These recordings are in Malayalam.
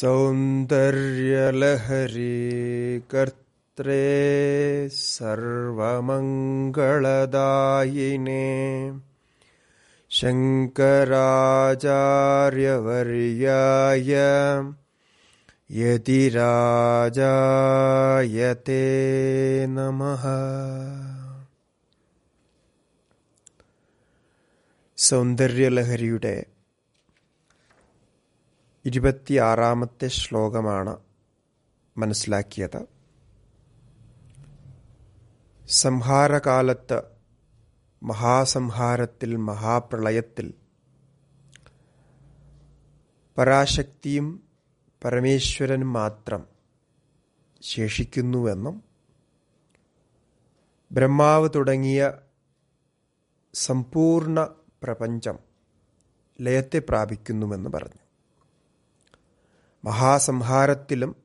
സൗന്ദര്യലഹരി കർത്രേ സർവമംഗളദായിനേ. ശങ്കരാചാര്യവര്യായ യതിരാജായത്തെ നമ. സൗന്ദര്യലഹരിയുടെ ഇരുപത്തിയാറാമത്തെ ശ്ലോകമാണ് മനസ്സിലാക്കിയത്. സംഹാരകാലത്ത് മഹാസംഹാരത്തിൽ മഹാപ്രളയത്തിൽ പരാശക്തിയും പരമേശ്വരനും മാത്രം ശേഷിക്കുന്നുവെന്നും ബ്രഹ്മാവ് തുടങ്ങിയ സമ്പൂർണ പ്രപഞ്ചം ലയത്തെ പ്രാപിക്കുന്നുവെന്ന് പറഞ്ഞു. മഹാസംഹാരത്തിലും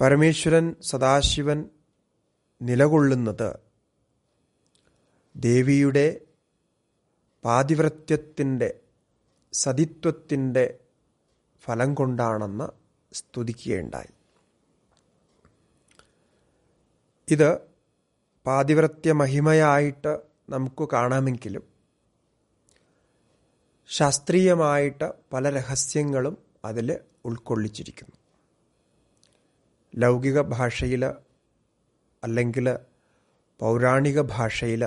പരമേശ്വരൻ സദാശിവൻ നിലകൊള്ളുന്നത് ദേവിയുടെ പാതിവ്രത്യത്തിന്റെ സതിത്വത്തിന്റെ ഫലം കൊണ്ടാണെന്ന് സ്തുതിക്കുകയുണ്ടായി. ഇത് പാതിവ്രത്യ മഹിമയായിട്ട് നമുക്ക് കാണാമെങ്കിലും ശാസ്ത്രീയമായിട്ട് പല രഹസ്യങ്ങളും അതിൽ ഉൾക്കൊള്ളിച്ചിരിക്കുന്നു. ലൗകിക ഭാഷയിൽ അല്ലെങ്കിൽ പൗരാണിക ഭാഷയിൽ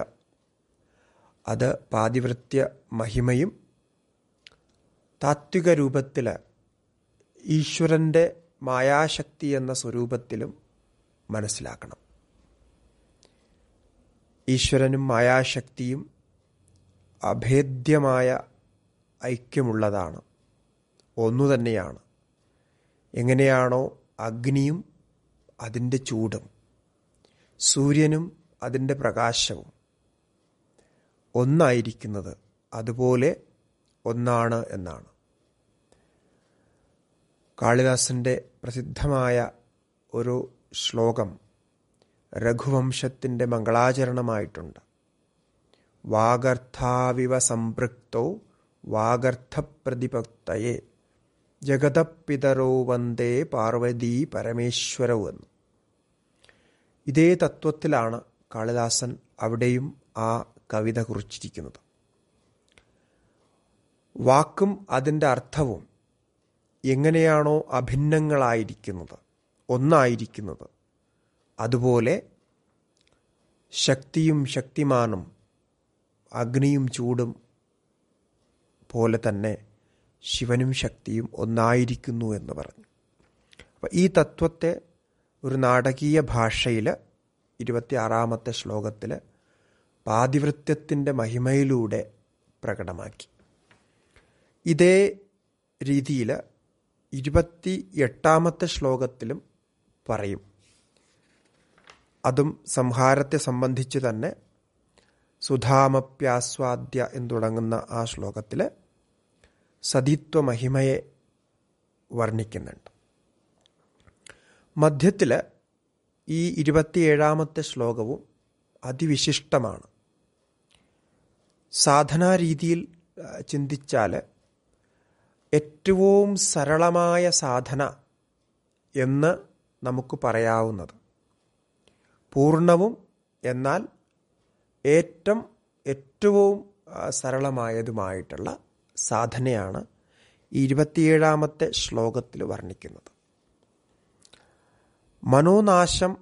അത് പാതിവൃത്യ മഹിമയും താത്വിക രൂപത്തിൽ ഈശ്വരന്റെ മായാശക്തി എന്ന സ്വരൂപത്തിലും മനസ്സിലാക്കണം. ഈശ്വരനും മായാശക്തിയും അഭേദ്യമായ ഐക്യമുള്ളതാണ്. ഒന്നു തന്നെയാണ് എങ്ങനെയാണോ അഗ്നിയും അതിന്റെ ചൂടും സൂര്യനും അതിന്റെ പ്രകാശവും ഒന്നായിരിക്കുന്നത് അതുപോലെ ഒന്നാണ് എന്നാണ്. കാളിദാസന്റെ പ്രസിദ്ധമായ ഒരു ശ്ലോകം രഘുവംശത്തിന്റെ മംഗളാചരണമായിട്ടുണ്ട്. വാഗർത്ഥാവിവ സംപൃക്തോ വാഗർത്ഥപ്രതിപക്തയെ ജഗതപിതരോ വന്ദേ പാർവതി പരമേശ്വരോ എന്ന് ഇതേ തത്വത്തിലാണ് കാളിദാസൻ അവിടെയും ആ കവിത കുറിച്ചിരിക്കുന്നത്. വാക്കും അതിന്റെ അർത്ഥവും എങ്ങനെയാണോ അഭിന്നങ്ങളായിരിക്കുന്നത് ഒന്നായിരിക്കുന്നത് അതുപോലെ ശക്തിയും ശക്തിമാനും അഗ്നിയും ചൂടും പോലെ തന്നെ ശിവനും ശക്തിയും ഒന്നായിരിക്കുന്നു എന്ന് പറഞ്ഞു. അപ്പം ഈ തത്വത്തെ ഒരു നാടകീയ ഭാഷയിൽ ഇരുപത്തിയാറാമത്തെ ശ്ലോകത്തിൽ പാതിവൃത്യത്തിന്റെ മഹിമയിലൂടെ പ്രകടമാക്കി. ഇതേ രീതിയിൽ ഇരുപത്തി എട്ടാമത്തെ ശ്ലോകത്തിലും പറയും. അതും സംഹാരത്തെ സംബന്ധിച്ച് തന്നെ സുധാമപ്യാസ്വാദ്യ എന്ന് തുടങ്ങുന്ന ആ ശ്ലോകത്തിൽ സതിത്വ മഹിമയെ വർണിക്കുന്നുണ്ട്. മധ്യത്തിൽ ഈ ഇരുപത്തിയേഴാമത്തെ ശ്ലോകവും അതിവിശിഷ്ടമാണ്. സാധനാരീതിയിൽ ചിന്തിച്ചാൽ ഏറ്റവും സരളമായ സാധന എന്ന് നമുക്ക് പറയാവുന്നത്. പൂർണവും എന്നാൽ ഏറ്റവും ഏറ്റവും സരളമായതുമായിട്ടുള്ള സാധനയാണ് ഇരുപത്തിയേഴാമത്തെ ശ്ലോകത്തിൽ വർണിക്കുന്നത്. മനോനാശം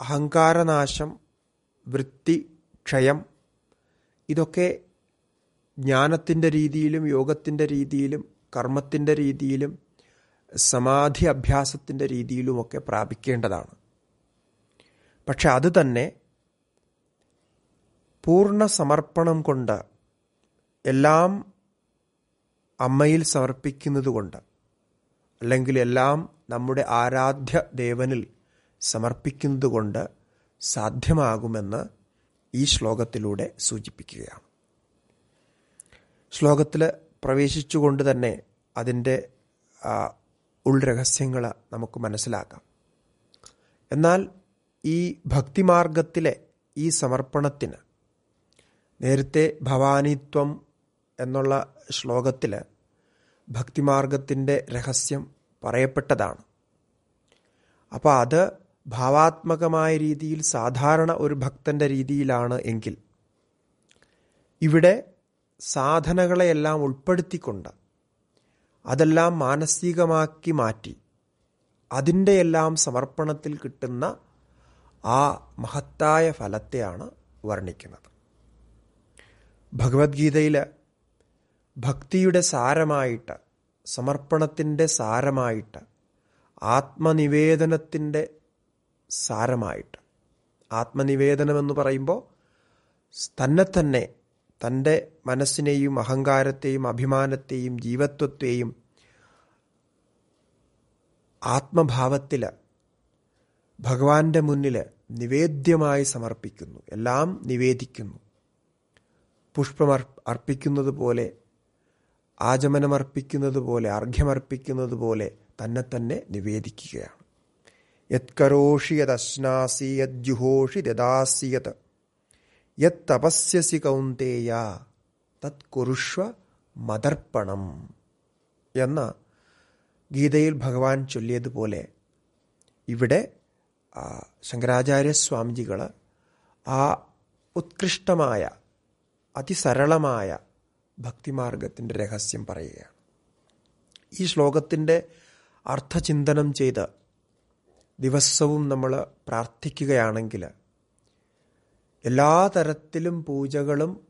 അഹങ്കാരനാശം വൃത്തി ക്ഷയം ഇതൊക്കെ ജ്ഞാനത്തിന്റെ രീതിയിലും യോഗത്തിന്റെ രീതിയിലും കർമ്മത്തിന്റെ രീതിയിലും സമാധി അഭ്യാസത്തിന്റെ രീതിയിലുമൊക്കെ പ്രാപിക്കേണ്ടതാണ്. പക്ഷെ അത് തന്നെ പൂർണ സമർപ്പണം കൊണ്ട് എല്ലാം അമ്മയിൽ സമർപ്പിക്കുന്നതുകൊണ്ട്, അല്ലെങ്കിൽ എല്ലാം നമ്മുടെ ആരാധ്യ ദേവനിൽ സമർപ്പിക്കുന്നതുകൊണ്ട് സാധ്യമാകുമെന്ന് ഈ ശ്ലോകത്തിലൂടെ സൂചിപ്പിക്കുകയാണ്. ശ്ലോകത്തിൽ പ്രവേശിച്ചുകൊണ്ട് തന്നെ അതിന്റെ ഉൾരഹസ്യങ്ങൾ നമുക്ക് മനസ്സിലാക്കാം. എന്നാൽ ഈ ഭക്തിമാർഗത്തിലെ ഈ സമർപ്പണത്തിന് നേരത്തെ ഭവാനിത്വം എന്നുള്ള ശ്ലോകത്തിൽ ഭക്തിമാർഗത്തിന്റെ രഹസ്യം പറയപ്പെട്ടതാണ്. അപ്പോൾ അത് ഭാവാത്മകമായ രീതിയിൽ സാധാരണ ഒരു ഭക്തന്റെ രീതിയിലാണ് എങ്കിൽ ഇവിടെ സാധനകളെയെല്ലാം ഉൾപ്പെടുത്തിക്കൊണ്ട് അതെല്ലാം മാനസികമാക്കി മാറ്റി അതിന്റെ എല്ലാം സമർപ്പണത്തിൽ കിട്ടുന്ന ആ മഹത്തായ ഫലത്തെയാണ് വർണിക്കുന്നത്. ഭഗവത്ഗീതയിൽ ഭക്തിയുടെ സാരമായിട്ട് സമർപ്പണത്തിന്റെ സാരമായിട്ട് ആത്മനിവേദനത്തിന്റെ സാരമായിട്ട്. ആത്മനിവേദനമെന്ന് പറയുമ്പോൾ തന്നെ തന്നെ തന്റെ മനസ്സിനെയും അഹങ്കാരത്തെയും അഭിമാനത്തെയും ജീവത്വത്തെയും ആത്മഭാവത്തിൽ ഭഗവാന്റെ മുന്നിൽ നിവേദ്യമായി സമർപ്പിക്കുന്നു. എല്ലാം നിവേദിക്കുന്നു. പുഷ്പം അർപ്പിക്കുന്നത് പോലെ ആചമനമർപ്പിക്കുന്നത് പോലെ അർഘ്യമർപ്പിക്കുന്നത് പോലെ തന്നെ തന്നെ നിവേദിക്കുകയാണ്. യത്കരോഷി യദശ്നാസി യജ്ജുഹോഷി ദദാസി യത്. തപസ്യസി കൗന്തേയ തത് കുരുഷ്വ മതർപ്പണം എന്ന ഗീതയിൽ ഭഗവാൻ ചൊല്ലിയതുപോലെ ഇവിടെ ശങ്കരാചാര്യ സ്വാമിജികൾ ആ ഉത്കൃഷ്ടമായ അതിസരളമായ ഭക്തിമാർഗത്തിന്റെ രഹസ്യം പറയുകയാണ്. ഈ ശ്ലോകത്തിന്റെ അർത്ഥചിന്തനം ചെയ്ത് ദിവസവും നമ്മൾ പ്രാർത്ഥിക്കുകയാണെങ്കിൽ എല്ലാ തരത്തിലും പൂജകളും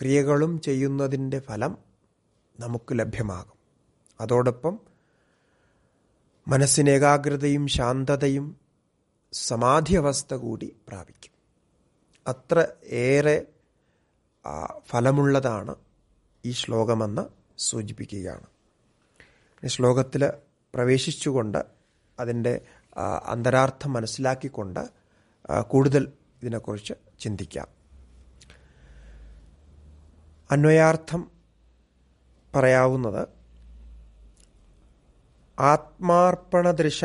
ക്രിയകളും ചെയ്യുന്നതിന്റെ ഫലം നമുക്ക് ലഭ്യമാകും. അതോടൊപ്പം മനസ്സിന് ഏകാഗ്രതയും ശാന്തതയും സമാധി അവസ്ഥ കൂടി പ്രാപിക്കും. അത്ര ഏറെ ഫലമുള്ളതാണ് ഈ ശ്ലോകമെന്ന് സൂചിപ്പിക്കുകയാണ്. ശ്ലോകത്തിൽ പ്രവേശിച്ചുകൊണ്ട് അതിന്റെ അന്തരാർത്ഥം മനസ്സിലാക്കിക്കൊണ്ട് കൂടുതൽ ഇതിനെക്കുറിച്ച് ചിന്തിക്കാം. അന്വയാർത്ഥം പറയാവുന്നത് ആത്മാർപ്പണദൃശ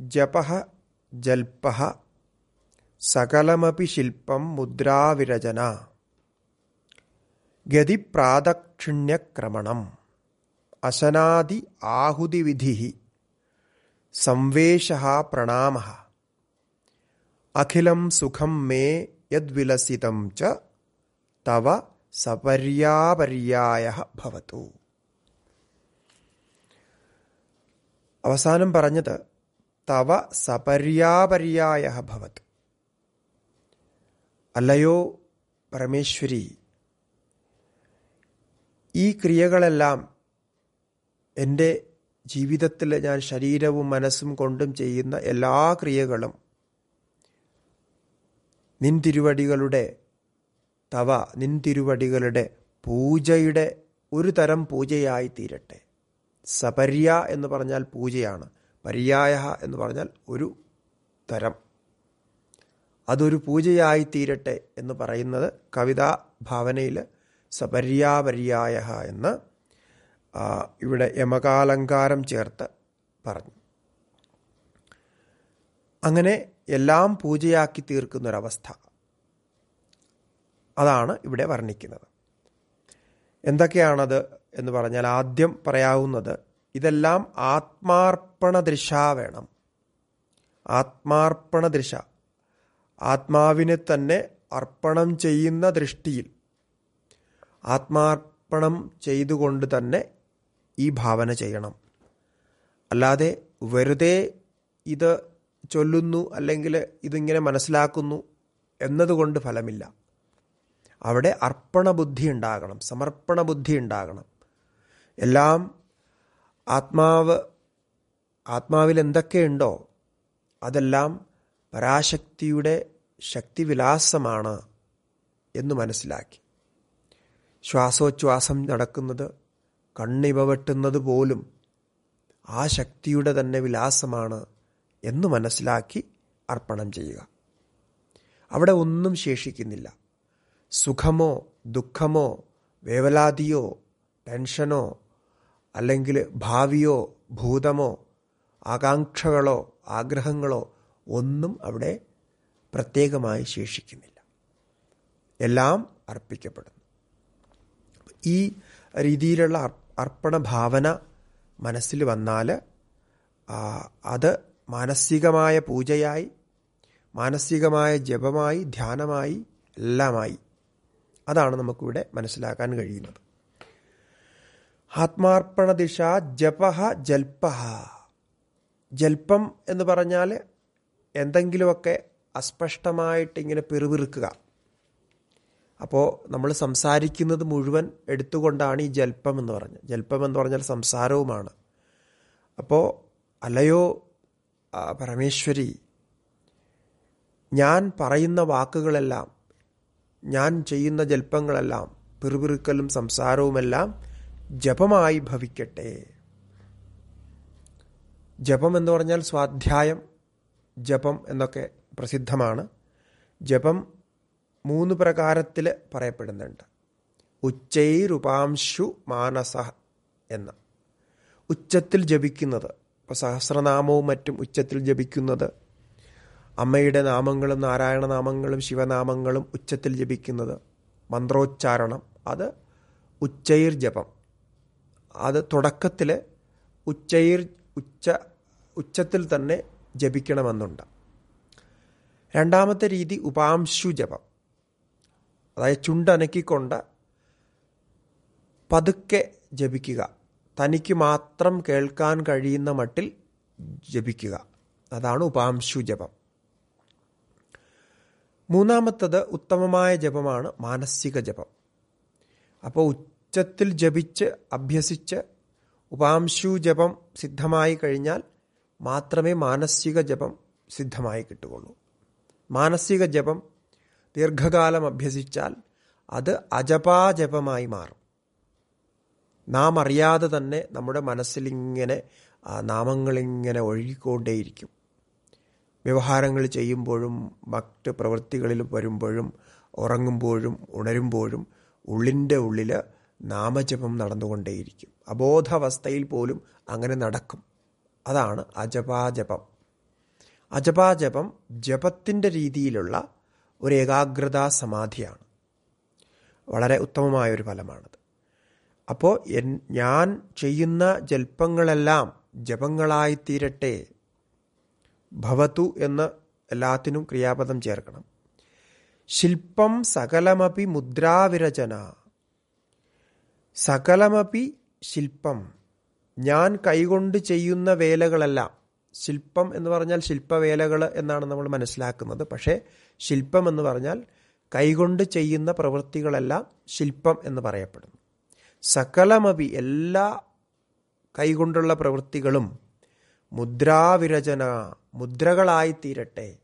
ജപ ജൽപ്പ സകലമപി ശില്പം മുദ്രാവിരചന ഗതിപ്രാദക്ഷിണ്യക്രമണം അശനാദി ആഹുതിവിധി സംവേശ പ്രണാമ അഖിലം സുഖം മേ യദ്വിലസിതം ച തവ സപര്യാപര്യായ ഭവതു അവസാനം പറഞ്ഞത് തവ സപര്യാപര്യായ ഭവത് അല്ലയോ പരമേശ്വരി ഈ ക്രിയകളെല്ലാം എന്റെ ജീവിതത്തിൽ ഞാൻ ശരീരവും മനസ്സും കൊണ്ടും ചെയ്യുന്ന എല്ലാ ക്രിയകളും നിൻ തിരുവടികളുടെ തവ നിൻ തിരുവടികളുടെ പൂജയുടെ ഒരു തരം പൂജയായി തീരട്ടെ. സപര്യ എന്ന് പറഞ്ഞാൽ പൂജയാണ്. പര്യായ എന്ന് പറഞ്ഞാൽ ഒരു തരം. അതൊരു പൂജയായി തീരട്ടെ എന്ന് പറയുന്നത് കവിതാ ഭാവനയിൽ സപര്യാപര്യായ എന്ന് ഇവിടെ യമകാലങ്കാരം ചേർത്ത് പറഞ്ഞു. അങ്ങനെ എല്ലാം പൂജയാക്കി തീർക്കുന്നൊരവസ്ഥ. അതാണ് ഇവിടെ വർണിക്കുന്നത്. എന്തൊക്കെയാണത് എന്ന് പറഞ്ഞാൽ ആദ്യം പറയാവുന്നത് ഇതെല്ലാം ആത്മാർപ്പണ ദൃശ വേണം. ആത്മാർപ്പണ ദൃശ ആത്മാവിനെ തന്നെ അർപ്പണം ചെയ്യുന്ന ദൃഷ്ടിയിൽ ആത്മാർപ്പണം ചെയ്തുകൊണ്ട് തന്നെ ഈ ഭാവന ചെയ്യണം. അല്ലാതെ വെറുതെ ഇത് ചൊല്ലുന്നു അല്ലെങ്കിൽ ഇതിങ്ങനെ മനസ്സിലാക്കുന്നു എന്നതുകൊണ്ട് ഫലമില്ല. അവിടെ അർപ്പണ ബുദ്ധി ഉണ്ടാകണം സമർപ്പണ ബുദ്ധി ഉണ്ടാകണം. എല്ലാം ആത്മാവ് ആത്മാവിൽ എന്തൊക്കെയുണ്ടോ അതെല്ലാം പരാശക്തിയുടെ ശക്തിവിലാസമാണ് എന്ന് മനസ്സിലാക്കി. ശ്വാസോച്ഛ്വാസം നടക്കുന്നത് കണ്ണിവ വെട്ടുന്നത് പോലും ആ ശക്തിയുടെ തന്നെ വിലാസമാണ് എന്ന് മനസ്സിലാക്കി അർപ്പണം ചെയ്യുക. അവിടെ ഒന്നും ശേഷിക്കുന്നില്ല. സുഖമോ ദുഃഖമോ വേവലാതിയോ ടെൻഷനോ അല്ലെങ്കിൽ ഭാവിയോ ഭൂതമോ ആകാംക്ഷകളോ ആഗ്രഹങ്ങളോ ഒന്നും അവിടെ പ്രത്യേകമായി ശേഷിക്കുന്നില്ല. എല്ലാം അർപ്പിക്കപ്പെടുന്നു. ഈ രീതിയിലുള്ള അർപ്പണ ഭാവന മനസ്സിൽ വന്നാൽ അത് മാനസികമായ പൂജയായി മാനസികമായ ജപമായി ധ്യാനമായി എല്ലാമായി അതാണ് നമുക്കിവിടെ മനസ്സിലാക്കാൻ കഴിയുന്നത്. ആത്മാർപ്പണ ദിശ ജപഹ ജൽപഹ. ജൽപ്പം എന്ന് പറഞ്ഞാൽ എന്തെങ്കിലുമൊക്കെ അസ്പഷ്ടമായിട്ട് ഇങ്ങനെ അപ്പോൾ നമ്മൾ സംസാരിക്കുന്നത് മുഴുവൻ എടുത്തുകൊണ്ടാണ് ഈ ജൽപ്പം എന്ന് പറഞ്ഞത്. ജൽപ്പം എന്ന് പറഞ്ഞാൽ സംസാരവുമാണ്. അപ്പോൾ അലയോ പരമേശ്വരി ഞാൻ പറയുന്ന വാക്കുകളെല്ലാം ഞാൻ ചെയ്യുന്ന ജൽപ്പങ്ങളെല്ലാം പിറുപിറുക്കലും സംസാരവുമെല്ലാം ജപമായി ഭവിക്കട്ടെ. ജപം എന്ന് പറഞ്ഞാൽ സ്വാധ്യായം ജപം എന്നൊക്കെ പ്രസിദ്ധമാണ്. ജപം മൂന്ന് പ്രകാരത്തിൽ പറയപ്പെടുന്നുണ്ട്. ഉച്ചൈരുപാംശു മാനസ എന്ന്. ഉച്ചത്തിൽ ജപിക്കുന്നത് ഇപ്പോൾ സഹസ്രനാമവും മറ്റും ഉച്ചത്തിൽ ജപിക്കുന്നത് അമ്മയുടെ നാമങ്ങളും നാരായണ നാമങ്ങളും ശിവനാമങ്ങളും ഉച്ചത്തിൽ ജപിക്കുന്നത് മന്ത്രോച്ചാരണം അത് ഉച്ചൈർ ജപം. അത് തുടക്കത്തിൽ ഉച്ചൈർ ഉച്ച ഉച്ചത്തിൽ തന്നെ ജപിക്കണമെന്നുണ്ട്. രണ്ടാമത്തെ രീതി ഉപാംശു ജപം. അതായത് ചുണ്ടനക്കിക്കൊണ്ട് പതുക്കെ ജപിക്കുക. തനിക്ക് മാത്രം കേൾക്കാൻ കഴിയുന്ന മട്ടിൽ ജപിക്കുക. അതാണ് ഉപാംശു ജപം. മൂന്നാമത്തത് ഉത്തമമായ ജപമാണ് മാനസിക ജപം. അപ്പോൾ ഉച്ചത്തിൽ ജപിച്ച് അഭ്യസിച്ച് ഉപാംശു ജപം സിദ്ധമായി കഴിഞ്ഞാൽ മാത്രമേ മാനസിക ജപം സിദ്ധമായി കിട്ടുകയുള്ളൂ. മാനസിക ജപം ദീർഘകാലം അഭ്യസിച്ചാൽ അത് അജപാജപമായി മാറും. നാം അറിയാതെ തന്നെ നമ്മുടെ മനസ്സിലിങ്ങനെ നാമങ്ങളിങ്ങനെ ഒഴുകിക്കൊണ്ടേയിരിക്കും. വ്യവഹാരങ്ങൾ ചെയ്യുമ്പോഴും മറ്റ് പ്രവൃത്തികളിൽ വരുമ്പോഴും ഉറങ്ങുമ്പോഴും ഉണരുമ്പോഴും ഉള്ളിന്റെ ഉള്ളിൽ നാമജപം നടന്നുകൊണ്ടേയിരിക്കും. അബോധാവസ്ഥയിൽ പോലും അങ്ങനെ നടക്കും. അതാണ് അജപാജപം. അജപാജപം ജപത്തിന്റെ രീതിയിലുള്ള ഒരു ഏകാഗ്രതാ സമാധിയാണ്. വളരെ ഉത്തമമായ ഒരു ഫലമാണത്. അപ്പോൾ എൻ ഞാൻ ചെയ്യുന്ന ജൽപ്പങ്ങളെല്ലാം ജപങ്ങളായിത്തീരട്ടെ ഭവതു എന്ന് എല്ലാത്തിനും ക്രിയാപദം ചേർക്കണം. ശില്പം സകലമപി മുദ്രാവിരചന. സകലമപി ശില്പം. ഞാൻ കൈകൊണ്ട് ചെയ്യുന്ന വേലകളെല്ലാം ശില്പം എന്ന് പറഞ്ഞാൽ ശില്പവേലകൾ എന്നാണ് നമ്മൾ മനസ്സിലാക്കുന്നത്. പക്ഷേ ശില്പം എന്ന് പറഞ്ഞാൽ കൈകൊണ്ട് ചെയ്യുന്ന പ്രവൃത്തികളെല്ലാം ശില്പം എന്ന് പറയപ്പെടുന്നു. സകലമപി എല്ലാ കൈകൊണ്ടുള്ള പ്രവൃത്തികളും മുദ്രാവിരചന മുദ്രകളായി തീരട്ടെ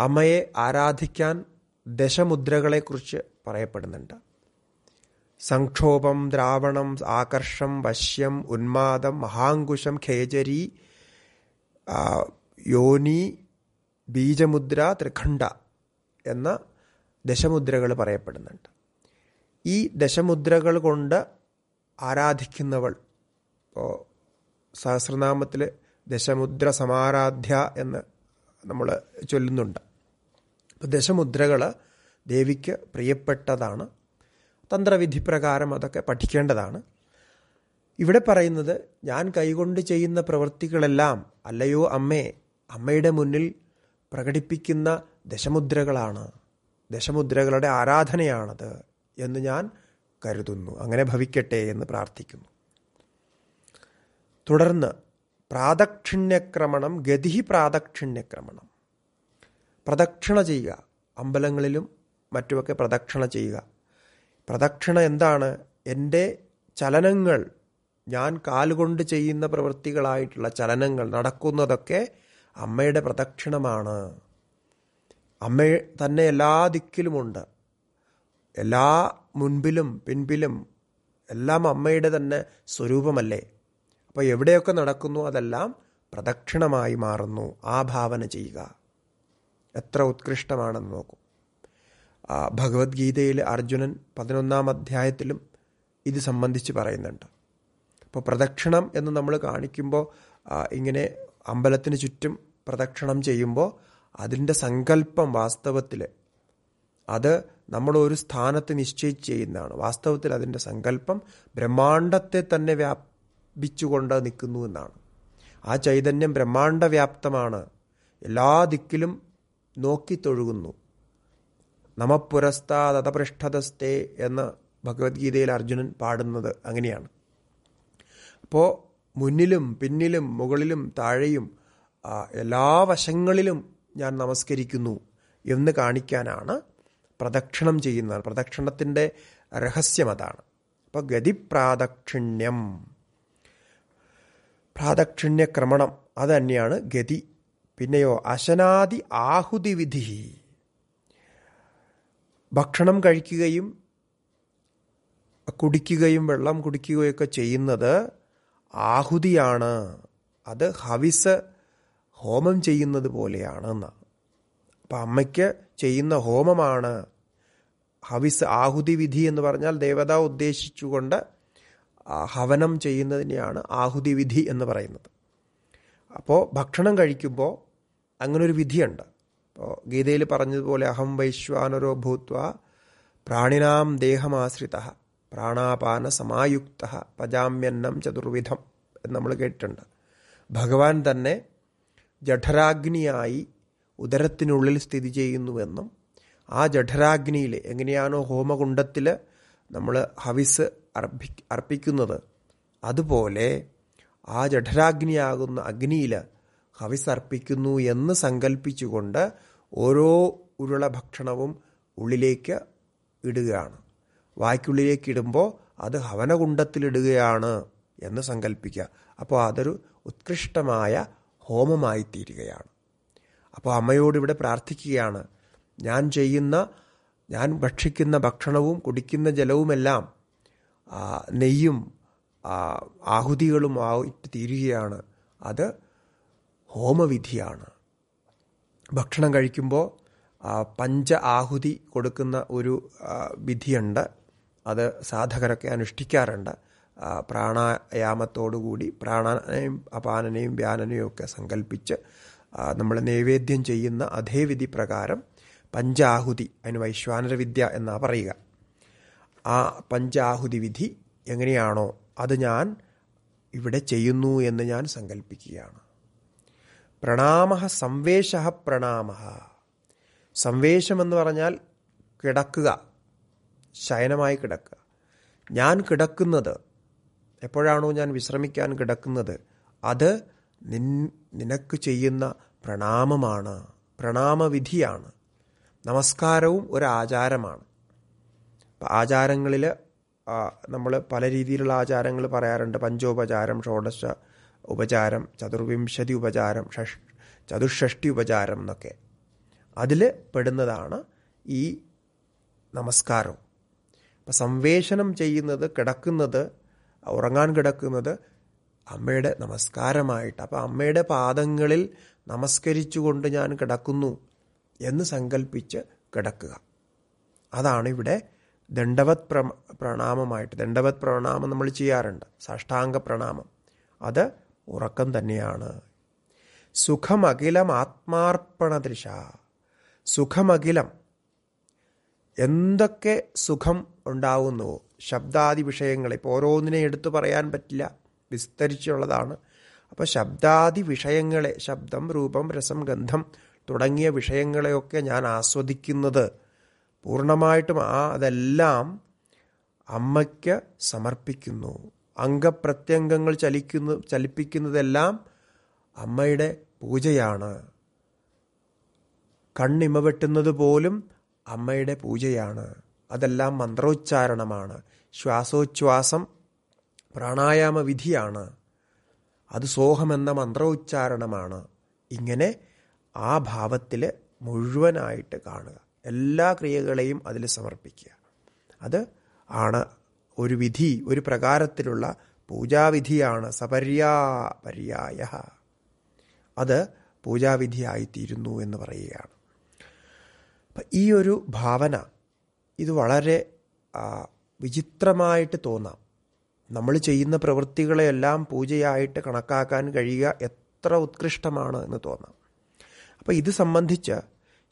അമ്മയെ ആരാധിക്കാൻ ദശമുദ്രകളെക്കുറിച്ച് പറയപ്പെടുന്നുണ്ട്. സംക്ഷോഭം ദ്രാവണം ആകർഷം വശ്യം ഉന്മാദം മഹാങ്കുശം ഖേജരി യോനി ബീജമുദ്ര ത്രിഖണ്ഡ എന്ന ദശമുദ്രകൾ പറയപ്പെടുന്നുണ്ട്. ഈ ദശമുദ്രകൾ കൊണ്ട് ആരാധിക്കുന്നവൾ ഇപ്പോൾ സഹസ്രനാമത്തിൽ ദശമുദ്ര സമാരാധ്യ എന്ന് നമ്മൾ ചൊല്ലുന്നുണ്ട്. അപ്പോൾ ദശമുദ്രകൾ ദേവിക്ക് പ്രിയപ്പെട്ടതാണ്. തന്ത്രവിധി പ്രകാരം അതൊക്കെ പഠിക്കേണ്ടതാണ്. ഇവിടെ പറയുന്നത് ഞാൻ കൈകൊണ്ട് ചെയ്യുന്ന പ്രവൃത്തികളെല്ലാം അല്ലയോ അമ്മേ അമ്മയുടെ മുന്നിൽ പ്രകടിപ്പിക്കുന്ന ദശമുദ്രകളാണ്. ദശമുദ്രകളുടെ ആരാധനയാണത് എന്ന് ഞാൻ കരുതുന്നു. അങ്ങനെ ഭവിക്കട്ടെ എന്ന് പ്രാർത്ഥിക്കുന്നു. തുടർന്ന് പ്രാദക്ഷിണ്യക്രമണം ഗതി പ്രാദക്ഷിണ്യക്രമണം. പ്രദക്ഷിണ ചെയ്യുക. അമ്പലങ്ങളിലും മറ്റുമൊക്കെ പ്രദക്ഷിണ ചെയ്യുക. പ്രദക്ഷിണ എന്താണ് എന്റെ ചലനങ്ങൾ ഞാൻ കാലുകൊണ്ട് ചെയ്യുന്ന പ്രവൃത്തികളായിട്ടുള്ള ചലനങ്ങൾ നടക്കുന്നതൊക്കെ അമ്മയുടെ പ്രദക്ഷിണമാണ്. അമ്മ തന്നെ എല്ലാ ദിക്കിലുമുണ്ട്. എല്ലാ മുൻപിലും പിൻപിലും എല്ലാം അമ്മയുടെ തന്നെ സ്വരൂപമല്ലേ? അപ്പോൾ എവിടെയൊക്കെ നടക്കുന്നു അതെല്ലാം പ്രദക്ഷിണമായി മാറുന്നു. ആ ഭാവന ചെയ്യുക. എത്ര ഉത്കൃഷ്ടമാണെന്ന് നോക്കൂ. ഭഗവത്ഗീതയിൽ അർജുനൻ പതിനൊന്നാം അധ്യായത്തിലും ഇത് സംബന്ധിച്ച് പറയുന്നുണ്ട്. അപ്പോൾ പ്രദക്ഷിണം എന്ന് നമ്മൾ കാണിക്കുമ്പോൾ ഇങ്ങനെ അമ്പലത്തിന് ചുറ്റും പ്രദക്ഷിണം ചെയ്യുമ്പോൾ അതിന്റെ സങ്കല്പം വാസ്തവത്തിൽ അത് നമ്മൾ ഒരു സ്ഥാനത്ത് നിശ്ചയിച്ച് ചെയ്യുന്നതാണ്. വാസ്തവത്തിൽ അതിന്റെ സങ്കല്പം ബ്രഹ്മാണ്ടത്തെ തന്നെ വ്യാപിച്ചുകൊണ്ട് നിൽക്കുന്നു എന്നാണ്. ആ ചൈതന്യം ബ്രഹ്മാണ്ട വ്യാപ്തമാണ് എല്ലാ ദിക്കിലും നോക്കി തൊഴുകുന്നു. നമപുരസ്താതപൃഷ്ഠതസ്തേ എന്ന് ഭഗവത്ഗീതയിൽ അർജുനൻ പാടുന്നത് അങ്ങനെയാണ്. അപ്പോൾ മുന്നിലും പിന്നിലും മുകളിലും താഴെയും എല്ലാ വശങ്ങളിലും ഞാൻ നമസ്കരിക്കുന്നു എന്ന് കാണിക്കാനാണ് പ്രദക്ഷിണം ചെയ്യുന്നത്. പ്രദക്ഷിണത്തിന്റെ രഹസ്യം അതാണ്. അപ്പോൾ ഗതിപ്രാദക്ഷിണ്യം. പ്രാദക്ഷിണ്യക്രമണം അത് തന്നെയാണ് ഗതി. പിന്നെയോ അശനാദി ആഹുതി വിധി ഭക്ഷണം കഴിക്കുകയും കുടിക്കുകയും വെള്ളം കുടിക്കുകയൊക്കെ ചെയ്യുന്നത് ആഹുതിയാണ്. അത് ഹവിസ് ഹോമം ചെയ്യുന്നത് പോലെയാണ് എന്നാണ് അപ്പം അമ്മയ്ക്ക് ചെയ്യുന്ന ഹോമമാണ് ഹവിസ് ആഹുതി വിധി എന്ന് പറഞ്ഞാൽ ദേവത ഉദ്ദേശിച്ചുകൊണ്ട് ഹവനം ചെയ്യുന്നതിനെയാണ് ആഹുതി വിധി എന്ന് പറയുന്നത്. അപ്പോൾ ഭക്ഷണം കഴിക്കുമ്പോൾ അങ്ങനൊരു വിധിയുണ്ട്. അപ്പോൾ ഗീതയിൽ പറഞ്ഞതുപോലെ അഹം വൈശ്വാനരോ ഭൂത്വ പ്രാണിനാം ദേഹമാശ്രിത പ്രാണാപാന സമായുക്ത പജാമ്യന്നം ചതുർവിധം എന്ന് നമ്മൾ കേട്ടിട്ടുണ്ട്. ഭഗവാൻ തന്നെ ജഠരാഗ്നിയായി ഉദരത്തിനുള്ളിൽ സ്ഥിതി ചെയ്യുന്നുവെന്നും ആ ജഠരാഗ്നിയിൽ എങ്ങനെയാണോ ഹോമകുണ്ടത്തിൽ നമ്മൾ ഹവിസ് അർപ്പി അർപ്പിക്കുന്നത് അതുപോലെ ആ ജഠരാഗ്നിയാകുന്ന അഗ്നിയിൽ ഹവിസ് സർപ്പിക്കുന്നു എന്ന് സങ്കല്പിച്ചുകൊണ്ട് ഓരോ ഉരുള ഭക്ഷണവും ഉള്ളിലേക്ക് ഇടുകയാണ്. വായ്ക്കുള്ളിലേക്ക് ഇടുമ്പോൾ അത് ഹവനകുണ്ടത്തിലിടുകയാണ് എന്ന് സങ്കല്പിക്കുക അപ്പോൾ അതൊരു ഉത്കൃഷ്ടമായ ഹോമമായി തീരുകയാണ് അപ്പോൾ അമ്മയോട് ഇവിടെ പ്രാർത്ഥിക്കുകയാണ്. ഞാൻ ചെയ്യുന്ന ഞാൻ ഭക്ഷിക്കുന്ന ഭക്ഷണവും കുടിക്കുന്ന ജലവുമെല്ലാം നെയ്യും ആഹുതികളും ആയിട്ട് തീരുകയാണ്. അത് ഹോമവിധിയാണ്. ഭക്ഷണം കഴിക്കുമ്പോൾ പഞ്ച ആഹുതി കൊടുക്കുന്ന ഒരു വിധിയുണ്ട്. അത് സാധകരൊക്കെ അനുഷ്ഠിക്കാറുണ്ട്. പ്രാണായാമത്തോടുകൂടി പ്രാണനെയും അപാനനെയും വ്യാനനെയും ഒക്കെ സങ്കല്പിച്ച് നമ്മൾ നൈവേദ്യം ചെയ്യുന്ന അതേ വിധി പ്രകാരം പഞ്ചാഹുതി അതിന് വൈശ്വാനര വിദ്യ പറയുക. ആ പഞ്ചാഹുതി വിധി എങ്ങനെയാണോ അത് ഞാൻ ഇവിടെ ചെയ്യുന്നു എന്ന് ഞാൻ സങ്കല്പിക്കുകയാണ് പ്രണാമ സംവേശ പ്രണാമ സംവേശം എന്ന് പറഞ്ഞാൽ കിടക്കുക ശയനമായി കിടക്കുക. ഞാൻ കിടക്കുന്നത് എപ്പോഴാണോ ഞാൻ വിശ്രമിക്കാൻ കിടക്കുന്നത് അത് നിൻ നിനക്ക് ചെയ്യുന്ന പ്രണാമമാണ് പ്രണാമവിധിയാണ്. നമസ്കാരവും ഒരു ആചാരമാണ്. ആചാരങ്ങളിൽ നമ്മൾ പല രീതിയിലുള്ള ആചാരങ്ങൾ പറയാറുണ്ട്. പഞ്ചോപചാരം ഷോഡശ ഉപചാരം ചതുർവിംശതി ഉപചാരം ഷഷ് ചതുഷ്ഷഷ്ടി ഉപചാരം എന്നൊക്കെ. അതിൽ പെടുന്നതാണ് ഈ നമസ്കാരം. അപ്പം സംവേഷണം ചെയ്യുന്നത് കിടക്കുന്നത് ഉറങ്ങാൻ കിടക്കുന്നത് അമ്മയുടെ നമസ്കാരമായിട്ട്. അപ്പം അമ്മയുടെ പാദങ്ങളിൽ നമസ്കരിച്ചുകൊണ്ട് ഞാൻ കിടക്കുന്നു എന്ന് സങ്കല്പിച്ച് കിടക്കുക. അതാണ് ഇവിടെ ദണ്ഡവത് പ്രണാമമായിട്ട്. ദണ്ഡവത് പ്രണാമം നമ്മൾ ചെയ്യാറുണ്ട്. സാഷ്ടാംഗ പ്രണാമം. അത് ഉറക്കം തന്നെയാണ്. സുഖമഖിലം ആത്മാർപ്പണദൃശ. സുഖമഖിലം എന്തൊക്കെ സുഖം ഉണ്ടാവുന്നുവോ ശബ്ദാദി വിഷയങ്ങൾ. ഇപ്പോൾ ഓരോന്നിനെ എടുത്തു പറയാൻ പറ്റില്ല. വിസ്തരിച്ചുള്ളതാണ്. അപ്പോൾ ശബ്ദാദി വിഷയങ്ങളെ ശബ്ദം രൂപം രസം ഗന്ധം തുടങ്ങിയ വിഷയങ്ങളെയൊക്കെ ഞാൻ ആസ്വദിക്കുന്നത്. പൂർണമായിട്ടും ആ അതെല്ലാം അമ്മയ്ക്ക് സമർപ്പിക്കുന്നു. അംഗപ്രത്യംഗങ്ങൾ ചലിക്കുന്ന ചലിപ്പിക്കുന്നതെല്ലാം അമ്മയുടെ പൂജയാണ്. കണ്ണിമ വെട്ടുന്നത് പോലും അമ്മയുടെ പൂജയാണ്. അതെല്ലാം മന്ത്രോച്ചാരണമാണ്. ശ്വാസോച്ഛ്വാസം പ്രാണായാമ വിധിയാണ്. അത് സോഹമെന്ന മന്ത്രോച്ചാരണമാണ്. ഇങ്ങനെ ആ ഭാവത്തിൽ മുഴുവനായിട്ട് കാണുക. എല്ലാ ക്രിയകളെയും അതിൽ സമർപ്പിക്കുക. അത് ആണ് ഒരു വിധി ഒരു പ്രകാരത്തിലുള്ള പൂജാവിധിയാണ്. സപര്യാ പര്യായ. അത് പൂജാവിധിയായിത്തീരുന്നു എന്ന് പറയുകയാണ്. അപ്പം ഈ ഒരു ഭാവന ഇത് വളരെ വിചിത്രമായിട്ട് തോന്നാം. നമ്മൾ ചെയ്യുന്ന പ്രവൃത്തികളെയെല്ലാം പൂജയായിട്ട് കണക്കാക്കാൻ കഴിയുക എത്ര ഉത്കൃഷ്ടമാണ് എന്ന് തോന്നാം. അപ്പോൾ ഇത് സംബന്ധിച്ച്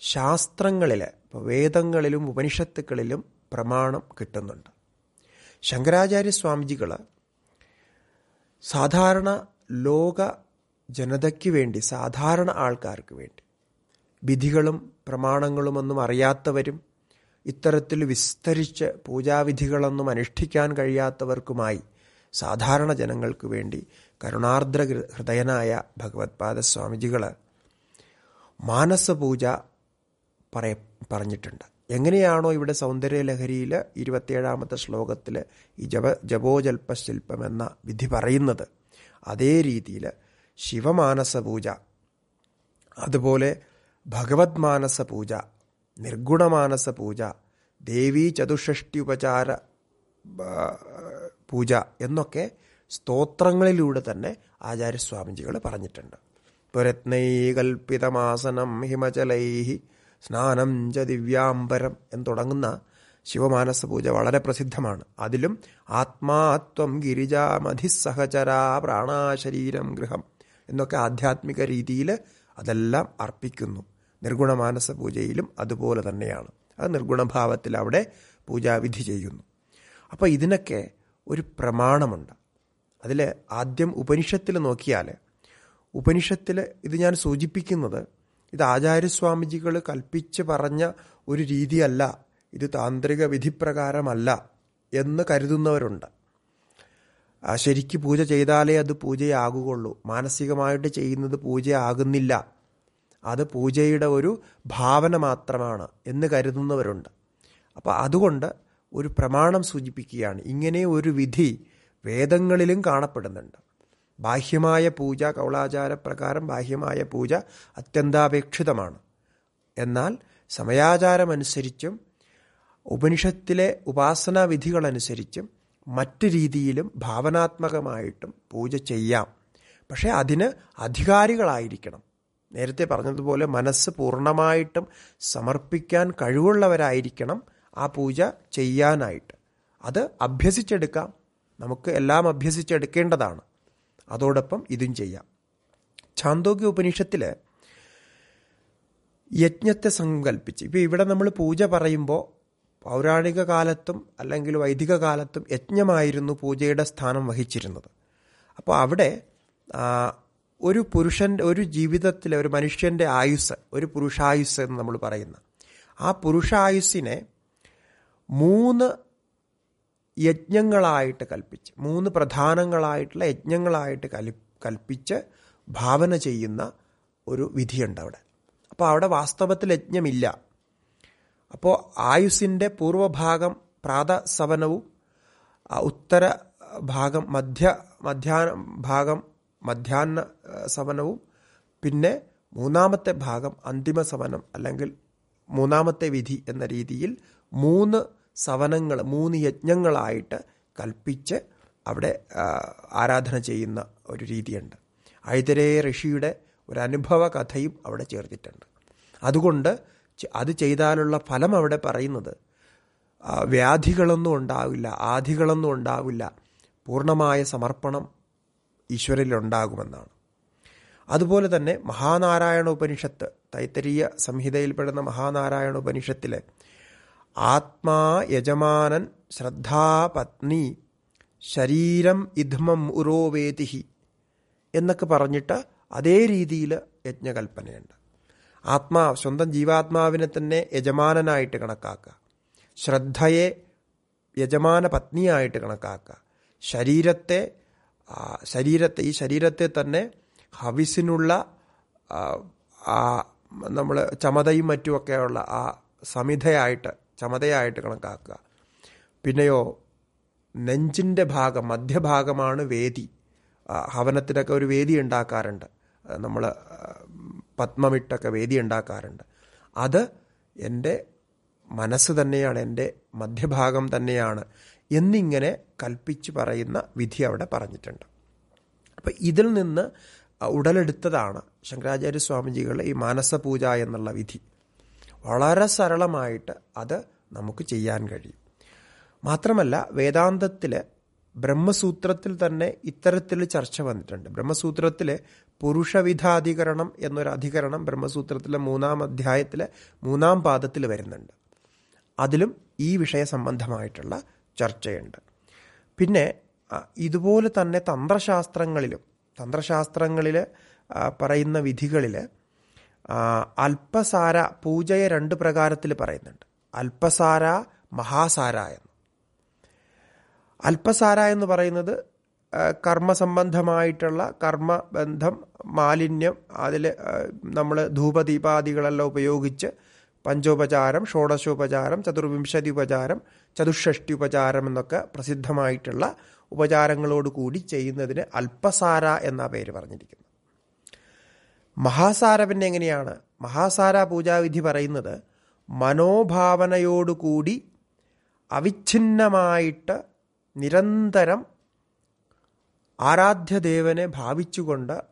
ശാസ്ത്രങ്ങളിൽ ഇപ്പോൾ വേദങ്ങളിലും ഉപനിഷത്തുക്കളിലും പ്രമാണം കിട്ടുന്നുണ്ട്. ശങ്കരാചാര്യ സ്വാമിജികൾ സാധാരണ ലോക ജനതയ്ക്ക് വേണ്ടി സാധാരണ ആൾക്കാർക്ക് വേണ്ടി വിധികളും പ്രമാണങ്ങളും ഒന്നും അറിയാത്തവരും ഇത്തരത്തിൽ വിസ്തരിച്ച് പൂജാവിധികളൊന്നും അനുഷ്ഠിക്കാൻ കഴിയാത്തവർക്കുമായി സാധാരണ ജനങ്ങൾക്ക് വേണ്ടി കരുണാർദ്ര ഹൃദയനായ ഭഗവത്പാദ സ്വാമിജികൾ മാനസപൂജ പറയ പറഞ്ഞിട്ടുണ്ട്. എങ്ങനെയാണോ ഇവിടെ സൗന്ദര്യലഹരിയിൽ ഇരുപത്തിയേഴാമത്തെ ശ്ലോകത്തിൽ ഈ ജപ ജപോജൽപ്പശില്പം എന്ന വിധി പറയുന്നത്. അതേ രീതിയിൽ ശിവമാനസ പൂജ അതുപോലെ ഭഗവത് മാനസ പൂജ നിർഗുണമാനസ പൂജ ദേവീ ചതുഷ്ഷഷ്ടി ഉപചാര പൂജ എന്നൊക്കെ സ്തോത്രങ്ങളിലൂടെ തന്നെ ആചാര്യസ്വാമിജികൾ പറഞ്ഞിട്ടുണ്ട്. പുരത്നൈ കൽപ്പിതമാസനം ഹിമചലൈ സ്നാനം ച ദിവ്യാംബരം എന്ന് തുടങ്ങുന്ന ശിവമാനസ പൂജ വളരെ പ്രസിദ്ധമാണ്. അതിലും ആത്മാത്വം ഗിരിജാമധിസഹചരാ പ്രാണാശരീരം ഗൃഹം എന്നൊക്കെ ആധ്യാത്മിക രീതിയിൽ അതെല്ലാം അർപ്പിക്കുന്നു. നിർഗുണമാനസ പൂജയിലും അതുപോലെ തന്നെയാണ്. അത് നിർഗുണഭാവത്തിൽ അവിടെ പൂജാവിധി ചെയ്യുന്നു. അപ്പോൾ ഇതിനൊക്കെ ഒരു പ്രമാണമുണ്ട്. അതിൽ ആദ്യം ഉപനിഷത്തിൽ നോക്കിയാൽ ഉപനിഷത്തിൽ ഇത് ഞാൻ സൂചിപ്പിക്കുന്നത് ഇത് ആചാര്യസ്വാമിജികൾ കൽപ്പിച്ച് പറഞ്ഞ ഒരു രീതിയല്ല. ഇത് താന്ത്രിക വിധിപ്രകാരമല്ല എന്ന് കരുതുന്നവരുണ്ട്. ശരിക്ക് പൂജ ചെയ്താലേ അത് പൂജയാകുകയുള്ളൂ. മാനസികമായിട്ട് ചെയ്യുന്നത് പൂജയാകുന്നില്ല. അത് പൂജയുടെ ഒരു ഭാവന മാത്രമാണ് എന്ന് കരുതുന്നവരുണ്ട്. അപ്പോൾ അതുകൊണ്ട് ഒരു പ്രമാണം സൂചിപ്പിക്കുകയാണ്. ഇങ്ങനെ ഒരു വിധി വേദങ്ങളിലും കാണപ്പെടുന്നുണ്ട്. ബാഹ്യമായ പൂജ കൗളാചാര പ്രകാരം ബാഹ്യമായ പൂജ അത്യന്താപേക്ഷിതമാണ്. എന്നാൽ സമയാചാരമനുസരിച്ചും ഉപനിഷത്തിലെ ഉപാസനാ വിധികളനുസരിച്ചും മറ്റ് രീതിയിലും ഭാവനാത്മകമായിട്ടും പൂജ ചെയ്യാം. പക്ഷേ അതിന് അധികാരികളായിരിക്കണം. നേരത്തെ പറഞ്ഞതുപോലെ മനസ്സ് പൂർണമായിട്ടും സമർപ്പിക്കാൻ കഴിവുള്ളവരായിരിക്കണം ആ പൂജ ചെയ്യാനായിട്ട്. അത് അഭ്യസിച്ചെടുക്കാം. നമുക്ക് എല്ലാം അഭ്യസിച്ചെടുക്കേണ്ടതാണ്. അതോടൊപ്പം ഇതും ചെയ്യാം. ഛാന്തോക്യ ഉപനിഷത്തിൽ യജ്ഞത്തെ സങ്കല്പിച്ച് ഇപ്പോൾ ഇവിടെ നമ്മൾ പൂജ പറയുമ്പോൾ പൗരാണിക കാലത്തും അല്ലെങ്കിൽ വൈദിക കാലത്തും യജ്ഞമായിരുന്നു പൂജയുടെ സ്ഥാനം വഹിച്ചിരുന്നത്. അപ്പോൾ അവിടെ ഒരു പുരുഷന്റെ ഒരു ജീവിതത്തിലെ ഒരു മനുഷ്യന്റെ ആയുസ് ഒരു പുരുഷായുസ് എന്ന് നമ്മൾ പറയുന്ന ആ പുരുഷായുസ്സിനെ മൂന്ന് യജ്ഞങ്ങളായിട്ട് കൽപ്പിച്ച് മൂന്ന് പ്രധാനങ്ങളായിട്ടുള്ള യജ്ഞങ്ങളായിട്ട് കലി കൽപ്പിച്ച് ഭാവന ചെയ്യുന്ന ഒരു വിധിയുണ്ട് അവിടെ. അപ്പോൾ അവിടെ വാസ്തവത്തിൽ യജ്ഞമില്ല. അപ്പോൾ ആയുസിന്റെ പൂർവഭാഗം പ്രാതസവനവും ഉത്തര ഭാഗം മധ്യ മധ്യാഹ്ന ഭാഗം മധ്യാഹ്ന സവനവും പിന്നെ മൂന്നാമത്തെ ഭാഗം അന്തിമ സവനം അല്ലെങ്കിൽ മൂന്നാമത്തെ വിധി എന്ന രീതിയിൽ മൂന്ന് സവനങ്ങൾ മൂന്ന് യജ്ഞങ്ങളായിട്ട് കൽപ്പിച്ച് അവിടെ ആരാധന ചെയ്യുന്ന ഒരു രീതിയുണ്ട്. ഐതരേ ഋഷിയുടെ ഒരു അനുഭവ കഥയും അവിടെ ചേർത്തിട്ടുണ്ട്. അതുകൊണ്ട് അത് ചെയ്താലുള്ള ഫലം അവിടെ പറയുന്നത് വ്യാധികളൊന്നും ഉണ്ടാവില്ല ആധികളൊന്നും ഉണ്ടാവില്ല പൂർണമായ സമർപ്പണം ഈശ്വരനിൽ ഉണ്ടാകുമെന്നാണ്. അതുപോലെ തന്നെ മഹാനാരായണ ഉപനിഷത്ത് തൈത്തരീയ സംഹിതയിൽപ്പെടുന്ന മഹാനാരായണ ഉപനിഷത്തിലെ ആത്മാ യജമാനൻ ശ്രദ്ധാപത്നി ശരീരം ഇധ്മം ഉരോവേതിഹി എന്നൊക്കെ പറഞ്ഞിട്ട് അതേ രീതിയിൽ യജ്ഞകൽപ്പനയുണ്ട്. ആത്മാ സ്വന്തം ജീവാത്മാവിനെ തന്നെ യജമാനനായിട്ട് കണക്കാക്കുക. ശ്രദ്ധയെ യജമാന പത്നിയായിട്ട് കണക്കാക്കുക. ശരീരത്തെ ശരീരത്തെ ഈ ശരീരത്തെ തന്നെ ഹവിസിനുള്ള നമ്മൾ ചമതയും മറ്റുമൊക്കെയുള്ള ആ സമിധയായിട്ട് ചമതയായിട്ട് കണക്കാക്കുക. പിന്നെയോ നെഞ്ചിന്റെ ഭാഗം മധ്യഭാഗമാണ് വേദി. ഹവനത്തിനൊക്കെ ഒരു വേദി ഉണ്ടാക്കാറുണ്ട്. നമ്മൾ പത്മമിട്ടൊക്കെ വേദി ഉണ്ടാക്കാറുണ്ട്. അത് എന്റെ മനസ്സ് തന്നെയാണ് എന്റെ മധ്യഭാഗം തന്നെയാണ് എന്നിങ്ങനെ കൽപ്പിച്ച് പറയുന്ന വിധി അവിടെ പറഞ്ഞിട്ടുണ്ട്. അപ്പം ഇതിൽ നിന്ന് ഉടലെടുത്തതാണ് ശങ്കരാചാര്യ സ്വാമിജികളുടെ ഈ മാനസപൂജ എന്നുള്ള വിധി. വളരെ സരളമായിട്ട് അത് നമുക്ക് ചെയ്യാൻ കഴിയും. മാത്രമല്ല വേദാന്തത്തിൽ ബ്രഹ്മസൂത്രത്തിൽ തന്നെ ഇത്തരത്തിൽ ചർച്ച വന്നിട്ടുണ്ട്. ബ്രഹ്മസൂത്രത്തിലെ പുരുഷവിധാധികരണം എന്നൊരു അധികരണം ബ്രഹ്മസൂത്രത്തിലെ മൂന്നാം അധ്യായത്തിലെ മൂന്നാം പാദത്തിൽ വരുന്നുണ്ട്. അതിലും ഈ വിഷയ സംബന്ധമായിട്ടുള്ള ചർച്ചയുണ്ട്. പിന്നെ ഇതുപോലെ തന്നെ തന്ത്രശാസ്ത്രങ്ങളിലും തന്ത്രശാസ്ത്രങ്ങളിൽ പറയുന്ന വിധികളിൽ അല്പസാര പൂജയെ രണ്ട് പ്രകാരത്തിൽ പറയുന്നുണ്ട്. അല്പസാര മഹാസാര എന്ന്. അല്പസാര എന്ന് പറയുന്നത് കർമ്മസംബന്ധമായിട്ടുള്ള കർമ്മബന്ധം മാലിന്യം അതിൽ നമ്മൾ ധൂപദീപാദികളെല്ലാം ഉപയോഗിച്ച് പഞ്ചോപചാരം ഷോഡശോപചാരം ചതുർവിംശതി ഉപചാരം ചതുഷ്ഷ്ടി ഉപചാരം എന്നൊക്കെ പ്രസിദ്ധമായിട്ടുള്ള ഉപചാരങ്ങളോടുകൂടി ചെയ്യുന്നതിന് അല്പസാര എന്ന പേര് പറഞ്ഞിരിക്കുന്നു മഹാസാര പിന്നെ എങ്ങനെയാണ്? മഹാസാര പൂജാവിധി പറയുന്നത് മനോഭാവനയോടുകൂടി അവിഛിന്നമായിട്ട് നിരന്തരം ആരാധ്യദേവനെ ഭാവിച്ചുകൊണ്ട്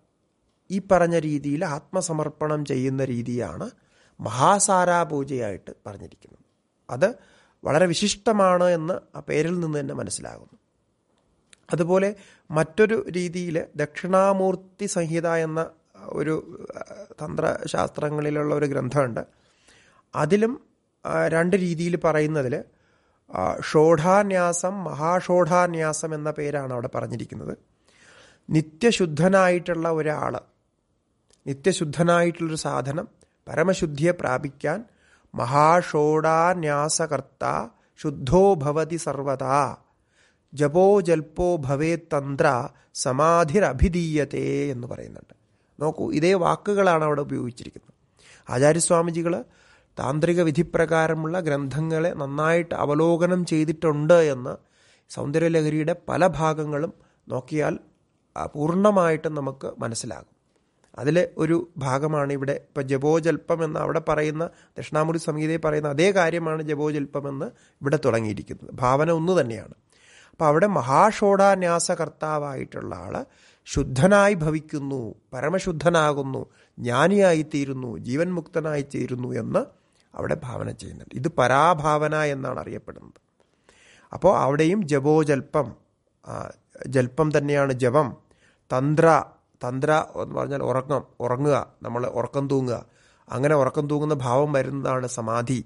ഈ പറഞ്ഞ രീതിയിൽ ആത്മസമർപ്പണം ചെയ്യുന്ന രീതിയാണ് മഹാസാരാ പൂജയായിട്ട് പറഞ്ഞിരിക്കുന്നത്. അത് വളരെ വിശിഷ്ടമാണ് എന്ന് ആ പേരിൽ നിന്ന് തന്നെ മനസ്സിലാകുന്നു. അതുപോലെ മറ്റൊരു രീതിയിൽ ദക്ഷിണാമൂർത്തി സംഹിത എന്ന ഒരു തന്ത്രശാസ്ത്രങ്ങളിലുള്ള ഒരു ഗ്രന്ഥമുണ്ട്. അതിലും രണ്ട് രീതിയിൽ പറയുന്നതിൽ ഷോഢാന്യാസം മഹാഷോഢാന്യാസം എന്ന പേരാണ് അവിടെ പറഞ്ഞിരിക്കുന്നത്. നിത്യശുദ്ധനായിട്ടുള്ള ഒരാൾ നിത്യശുദ്ധനായിട്ടുള്ളൊരു സാധനം പരമശുദ്ധിയെ പ്രാപിക്കാൻ മഹാഷോഡാന്യാസകർത്ത ശുദ്ധോ ഭവതി സർവതാ ജപോ ജൽപ്പോ ഭവേ തന്ത്ര സമാധിരഭിധീയത്തെ എന്ന് പറയുന്നുണ്ട്. നോക്കൂ ഇതേ വാക്കുകളാണ് അവിടെ ഉപയോഗിച്ചിരിക്കുന്നത്. ആചാര്യസ്വാമിജികൾ താന്ത്രിക വിധിപ്രകാരമുള്ള ഗ്രന്ഥങ്ങളെ നന്നായിട്ട് അവലോകനം ചെയ്തിട്ടുണ്ട് എന്ന് സൗന്ദര്യലഹരിയുടെ പല ഭാഗങ്ങളും നോക്കിയാൽ പൂർണമായിട്ടും നമുക്ക് മനസ്സിലാകും. അതിലെ ഒരു ഭാഗമാണ് ഇവിടെ ഇപ്പം ജപോജൽപ്പം എന്ന് അവിടെ പറയുന്ന ദക്ഷിണാമൂർത്തി സംഗീതയിൽ പറയുന്ന അതേ കാര്യമാണ് ജപോജൽപ്പം എന്ന് ഇവിടെ തുടങ്ങിയിരിക്കുന്നത്. ഭാവന ഒന്ന് തന്നെയാണ്. അപ്പോൾ അവിടെ മഹാഷോഡാന്യാസകർത്താവായിട്ടുള്ള ആൾ ശുദ്ധനായി ഭവിക്കുന്നു പരമശുദ്ധനാകുന്നു ജ്ഞാനിയായിത്തീരുന്നു ജീവൻ മുക്തനായി തീരുന്നു എന്ന് അവിടെ ഭാവന ചെയ്യുന്നുണ്ട്. ഇത് പരാഭാവന എന്നാണ് അറിയപ്പെടുന്നത്. അപ്പോൾ അവിടെയും ജപോജൽപ്പം ജൽപ്പം തന്നെയാണ് ജപം. തന്ത്ര തന്ത്ര എന്ന് പറഞ്ഞാൽ ഉറക്കം ഉറങ്ങുക നമ്മൾ ഉറക്കം തൂങ്ങുക. അങ്ങനെ ഉറക്കം തൂങ്ങുന്ന ഭാവം വരുന്നതാണ് സമാധി.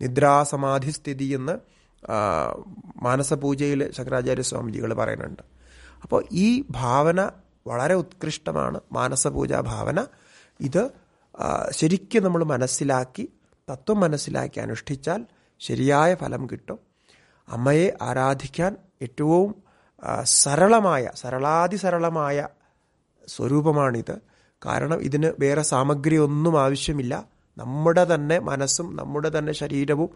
നിദ്രാസമാധി സ്ഥിതി എന്ന് മാനസപൂജയിൽ ശങ്കരാചാര്യ സ്വാമിജികൾ പറയുന്നുണ്ട്. അപ്പോൾ ഈ ഭാവന വളരെ ഉത്കൃഷ്ടമാണ്. മാനസപൂജാ ഭാവന. ഇത് ശരിക്കും നമ്മൾ മനസ്സിലാക്കി തത്വം മനസ്സിലാക്കി അനുഷ്ഠിച്ചാൽ ശരിയായ ഫലം കിട്ടും. അമ്മയെ ആരാധിക്കാൻ ഏറ്റവും സരളമായ സരളാതിസരളമായ സ്വരൂപമാണിത്. കാരണം ഇതിന് വേറെ സാമഗ്രി ഒന്നും ആവശ്യമില്ല. നമ്മുടെ തന്നെ മനസ്സും നമ്മുടെ തന്നെ ശരീരവും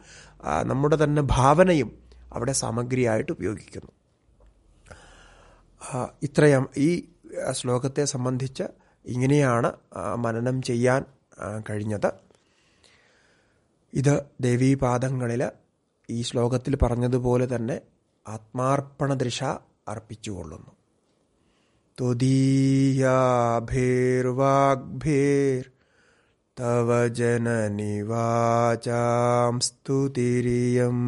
നമ്മുടെ തന്നെ ഭാവനയും അവിടെ സാമഗ്രിയായിട്ട് ഉപയോഗിക്കുന്നു. ഇത്രയും ഈ ശ്ലോകത്തെ സംബന്ധിച്ച് ഇങ്ങനെയാണ് മനനം ചെയ്യാൻ കഴിഞ്ഞത്. ഇത് ദേവീപാദങ്ങളിൽ ഈ ശ്ലോകത്തിൽ പറഞ്ഞതുപോലെ തന്നെ ആത്മാർപ്പണ ദൃശ അർപ്പിച്ചുകൊള്ളുന്നു. തുദീയാഭിർവാഗ്ഭിർ തവ ജനനിവാചാം സ്തുതിരിയം.